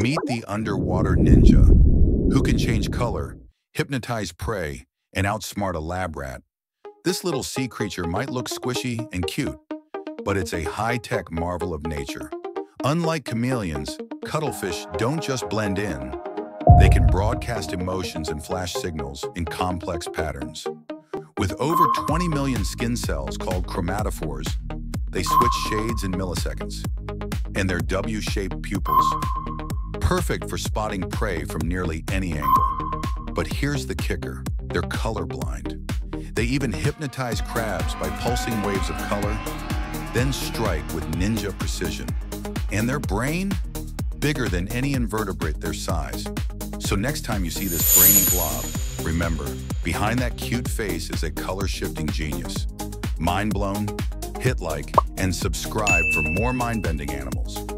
Meet the underwater ninja, who can change color, hypnotize prey, and outsmart a lab rat. This little sea creature might look squishy and cute, but it's a high-tech marvel of nature. Unlike chameleons, cuttlefish don't just blend in. They can broadcast emotions and flash signals in complex patterns. With over 20 million skin cells called chromatophores, they switch shades in milliseconds. And their W-shaped pupils, perfect for spotting prey from nearly any angle. But here's the kicker, they're colorblind. They even hypnotize crabs by pulsing waves of color, then strike with ninja precision. And their brain? Bigger than any invertebrate their size. So next time you see this brainy blob, remember, behind that cute face is a color-shifting genius. Mind blown? Hit like and subscribe for more mind-bending animals.